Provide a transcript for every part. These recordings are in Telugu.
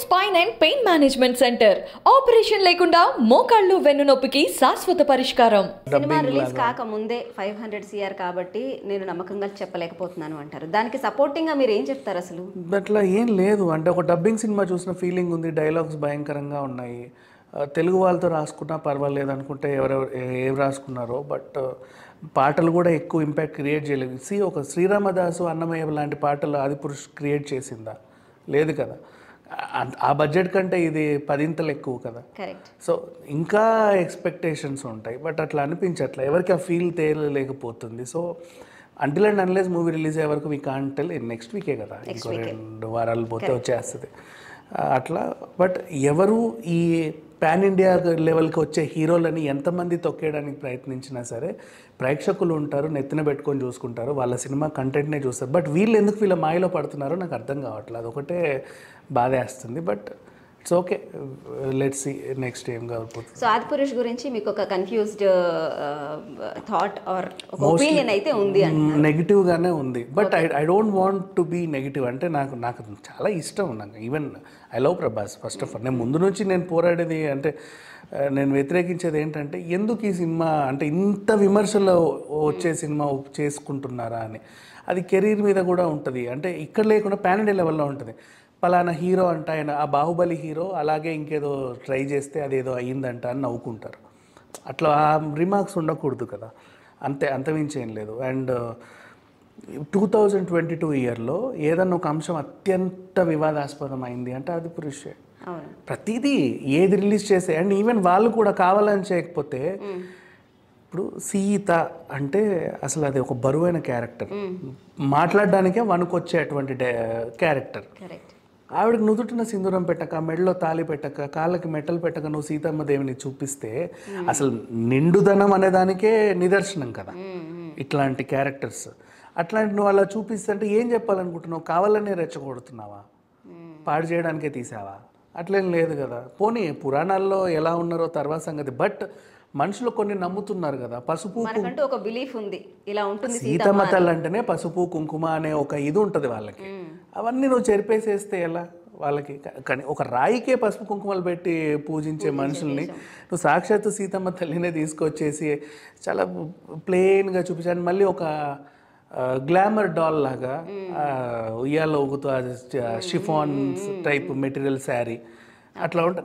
Spine and pain management centre operation లేకుండా మోకాళ్ళు వెన్నునొప్పికి శాశ్వత పరిష్కారం. సినిమా రిలీజ్ కాకముందే ఫైవ్ హండ్రెడ్ సిఆర్ కాబట్టి నేను నమ్మకంగా చెప్పలేకపోతున్నాను అంటారు. దానికి సపోర్టింగ్గా మీరు ఏం చెప్తారు అసలు? అట్లా ఏం లేదు. అంటే ఒక డబ్బింగ్ సినిమా చూసిన ఫీలింగ్ ఉంది డైలాగ్స్ భయంకరంగా ఉన్నాయి. తెలుగు వాళ్ళతో రాసుకున్నా పర్వాలేదు అనుకుంటే ఎవరెవరు ఏ- రాసుకున్నారో బట్ పాటలు కూడా ఎక్కువ ఇంపాక్ట్ క్రియేట్ చేయలేదు. సి ఒక శ్రీరామదాసు అన్నమయ్య లాంటి పాటలు ఆదిపురుష్ క్రియేట్ చేసిందా? లేదు కదా. ఆ- ఆ బడ్జెట్ కంటే ఇది పదింతలు ఎక్కువ కదా. సో ఇంకా ఎక్స్పెక్టేషన్స్ ఉంటాయి బట్ అట్లా అనిపించట్లే. ఎవరికి ఆ feel తేలలేకపోతుంది so until and unless movie release అయ్యే వరకు వీ కాంటెల్ నెక్స్ట్ వీకే కదా. ఇంకో రెండు వారాలు పోతే వచ్చేస్తుంది. అట్లా బట్ ఎవరు ఈ పాన్ ఇండియా లెవెల్కి వచ్చే హీరోలని ఎంతమంది తొక్కేయడానికి ప్రయత్నించినా సరే ప్రేక్షకులు ఉంటారు నెత్తిన పెట్టుకొని చూసుకుంటారు వాళ్ళ సినిమా కంటెంట్నే చూస్తారు. బట్ వీళ్ళు ఎందుకు వీళ్ళ మాయలో పడుతున్నారో నాకు అర్థం కావట్లేదు. అదొకటే బాధేస్తుంది. But it's okay let's see next ఏం కాకపోతుంది సో ఆది పురుష్ గురించి మీకు ఒక కన్ఫ్యూజ్డ్ థాట్ ఆర్ ఒపీనియన్ అయితే ఉంది అని నెగిటివ్గానే ఉంది. But I I don't want to be negative అంటే నాకు నాకు చాలా ఇష్టం నాకు. Even I love Prabhas first of all నేను ముందు నుంచి నేను పోరాడేది అంటే ఆ, నేను వ్యతిరేకించేది ఏంటంటే ఎందుకు ఈ సినిమా అంటే ఇంత విమర్శలు వచ్చే సినిమా చేసుకుంటున్నారా అని. అది కెరీర్ మీద కూడా ఉంటుంది. అంటే ఇక్కడ లేకుండా పాన్ ఇండియా లెవెల్లో ఉంటుంది. పలానా హీరో అంట ఆయన ఆ బాహుబలి హీరో అలాగే ఇంకేదో ట్రై చేస్తే అదేదో అయ్యిందంట అని నవ్వుకుంటారు. అట్లా ఆ రిమార్క్స్ ఉండకూడదు కదా. అంతే అంతమించి ఏం లేదు. And two thousand twenty two ఇయర్లో ఏదన్నా ఒక అంశం అత్యంత వివాదాస్పదం అయింది అంటే అది పురుషే. ప్రతిదీ ఏది రిలీజ్ చేసే అండ్ ఈవెన్ వాళ్ళు కూడా కావాలని చేయకపోతే ఇప్పుడు సీత అంటే అసలు అది ఒక బరువైన క్యారెక్టర్. మాట్లాడడానికే వణుకొచ్చేటువంటి క్యారెక్టర్. ఆవిడకి నుదుటిన సింధూరం పెట్టక మెడలో తాళి పెట్టక కాళ్ళకి మెట్టలు పెట్టక నువ్వు సీతమ్మ దేవిని చూపిస్తే అసలు నిండుదనం అనే దానికే నిదర్శనం కదా. ఇట్లాంటి క్యారెక్టర్స్. అట్లాంటి నువ్వు అలా చూపిస్తే అంటే ఏం చెప్పాలనుకుంటున్నావు? కావాలనే రెచ్చగొడుతున్నావా? పాడు చేయడానికే తీసావా? అట్లేం లేదు కదా. పోనీ పురాణాల్లో ఎలా ఉన్నారో తర్వాత సంగతి. బట్ మనుషులు కొన్ని నమ్ముతున్నారు కదా పసుపు మనకంటూ ఒక బిలీఫ్ ఉంది. ఇలా ఉంటుంది సీతమ్మ తల్లి అంటేనే పసుపు కుంకుమ అనే ఒక ఇది ఉంటుంది వాళ్ళకి. అవన్నీ నువ్వు చెరిపేసేస్తే ఎలా? వాళ్ళకి కానీ ఒక రాయికే పసుపు కుంకుమలు పెట్టి పూజించే మనుషుల్ని నువ్వు సాక్షాత్తు సీతమ్మ తల్లినే తీసుకొచ్చేసి చాలా ప్లెయిన్గా చూపించాను మళ్ళీ ఒక గ్లామర్ డాల్ లాగా ఉయ్యాలో ఊగుతూ షిఫాన్ టైప్ మెటీరియల్ శారీ అట్లా ఉంటే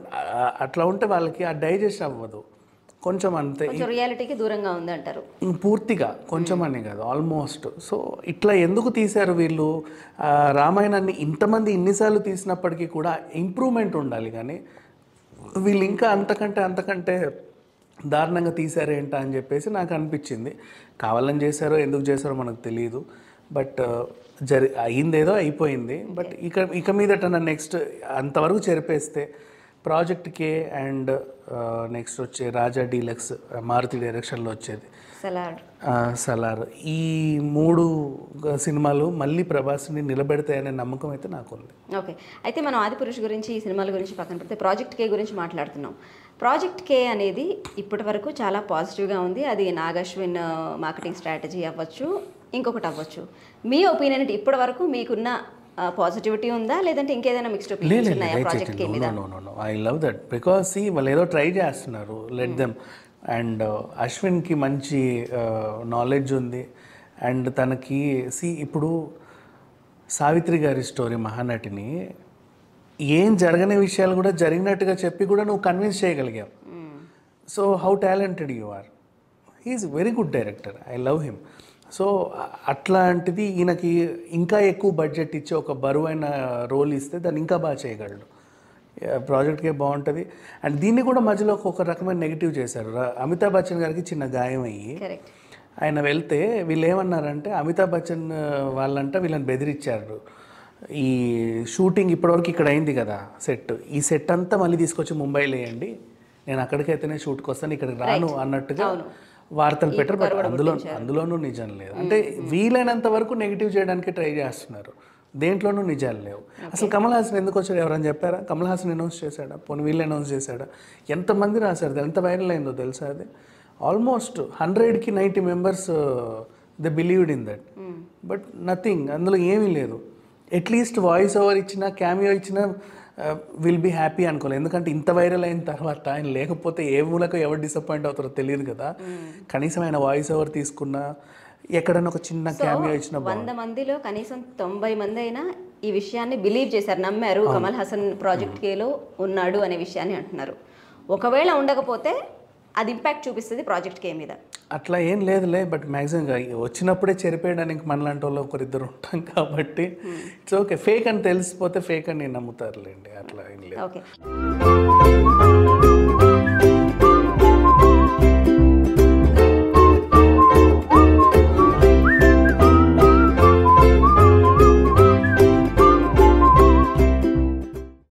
అట్లా ఉంటే వాళ్ళకి ఆ డైజెస్ట్ అవ్వదు. కొంచెం అంతే. రియాలిటీకి దూరంగా ఉంది అంటారు పూర్తిగా కొంచెం అని కాదు ఆల్మోస్ట్ సో ఇట్లా ఎందుకు తీశారు వీళ్ళు? రామాయణాన్ని ఇంతమంది ఇన్నిసార్లు తీసినప్పటికీ కూడా ఇంప్రూవ్మెంట్ ఉండాలి కానీ వీళ్ళు ఇంకా అంతకంటే అంతకంటే దారుణంగా తీశారేంటా అని చెప్పేసి నాకు అనిపించింది. కావాలని చేశారో ఎందుకు చేశారో మనకు తెలియదు బట్ జరి అయిందేదో అయిపోయింది. బట్ ఇక ఇక మీదట నెక్స్ట్ అంతవరకు చెరిపేస్తే ప్రాజెక్ట్ కే అండ్ నెక్స్ట్ వచ్చే రాజా డీలక్స్ మారుతి డైరెక్షన్లో వచ్చేది. సలాడ్ ఆ, సలార్. ఈ మూడు సినిమాలు మళ్ళీ ప్రభాస్ని నిలబెడతాయనే నమ్మకం అయితే నాకుంది. ఓకే. అయితే మనం ఆదిపురుష్ గురించి ఈ సినిమాల గురించి పక్కన పెడితే ప్రాజెక్ట్ కే గురించి మాట్లాడుతున్నాం. ప్రాజెక్ట్ కే అనేది ఇప్పటి వరకు చాలా పాజిటివ్గా ఉంది. అది నాగశ్విన్ మార్కెటింగ్ స్ట్రాటజీ అవ్వచ్చు. ఇంకొకటి అవ్వచ్చు. మీ ఒపీనియన్ అంటే ఇప్పటి వరకు మీకున్న పాజిటివిటీ ఉందా? లేదంటే ఇంకేదైనా మిక్స్డ్ ఒపీనియన్స్ ఉన్నాయా? ప్రాజెక్ట్ కే మీద no no no I love that because see వాళ్ళు ఏదో ట్రై చేస్తున్నారు. లెట్ దెమ్ అండ్ అశ్విన్కి మంచి నాలెడ్జ్ ఉంది. అండ్ తనకి సి ఇప్పుడు సావిత్రి గారి స్టోరీ మహానటిని ఏం జరగని విషయాలు కూడా జరిగినట్టుగా చెప్పి కూడా నువ్వు convince చేయగలిగావు. So how talented you are he's very good director I love him so అట్లాంటిది ఈయనకి ఇంకా ఎక్కువ బడ్జెట్ ఇచ్చి ఒక బరువైన రోల్ ఇస్తే దాన్ని ఇంకా బాగా చేయగలడు. ప్రాజెక్ట్కే బాగుంటుంది. అండ్ దీన్ని కూడా మధ్యలో ఒక రకమైన నెగిటివ్ చేశారు. అమితాబ్ బచ్చన్ గారికి చిన్న గాయం అయ్యి ఆయన వెళ్తే వీళ్ళు ఏమన్నారంటే అమితాబ్ బచ్చన్ వాళ్ళంట వీళ్ళని బెదిరించారు. ఈ షూటింగ్ ఇప్పటివరకు ఇక్కడ అయింది కదా సెట్ ఈ సెట్ అంతా మళ్ళీ తీసుకొచ్చి ముంబైలో వేయండి. నేను అక్కడికైతేనే షూట్కి వస్తాను ఇక్కడికి రాను అన్నట్టుగా వార్తలు పెట్టరు బట్ అందులో అందులోనూ నిజం లేదు అంటే వీలైనంత వరకు నెగిటివ్ చేయడానికి ట్రై చేస్తున్నారు. దేంట్లోనూ నిజాలు లేవు. అసలు కమల్ హాసన్ ఎందుకు వచ్చాడు? ఎవరైనా చెప్పారా? కమల్ హాసన్ అనౌన్స్ చేశాడా? పోనీ వీళ్ళు అనౌన్స్ చేశాడా? ఎంతమంది రాశారు ఎంత వైరల్ అయిందో తెలుసా అది? ఆల్మోస్ట్ హండ్రెడ్కి ninety members the believed in that but nothing అందులో ఏమీ లేదు. అట్లీస్ట్ వాయిస్ ఓవర్ ఇచ్చిన క్యామియో ఇచ్చిన విల్ బీ హ్యాపీ అనుకోలేదు ఎందుకంటే ఇంత వైరల్ అయిన తర్వాత ఆయన లేకపోతే ఏ మూలకు ఎవరు డిసప్పాయింట్ అవుతారో తెలియదు కదా. కనీసం ఆయన వాయిస్ ఓవర్ తీసుకున్నా ఎక్కడన్నా ఒక చిన్న క్యామియో ఇచ్చిన వంద మందిలో కనీసం తొంభై మంది అయినా ఈ విషయాన్ని బిలీవ్ చేశారు నమ్మారు. కమల్ హాసన్ ప్రాజెక్ట్ కేలో ఉన్నాడు అనే విషయాన్ని అంటున్నారు. ఒకవేళ ఉండకపోతే అది ఇంపాక్ట్ చూపిస్తుంది ప్రాజెక్ట్ కే మీద. అట్లా ఏం లేదులే బట్ మ్యాక్సిమం వచ్చినప్పుడే చెరిపేయడానికి మనలాంటి వాళ్ళు ఒకరిద్దరు ఉంటాం కాబట్టి ఇట్స్ ఓకే ఫేక్ అని తెలిసిపోతే ఫేక్ అని నమ్ముతారులేండి అట్లా ఏం లేదు. ఓకే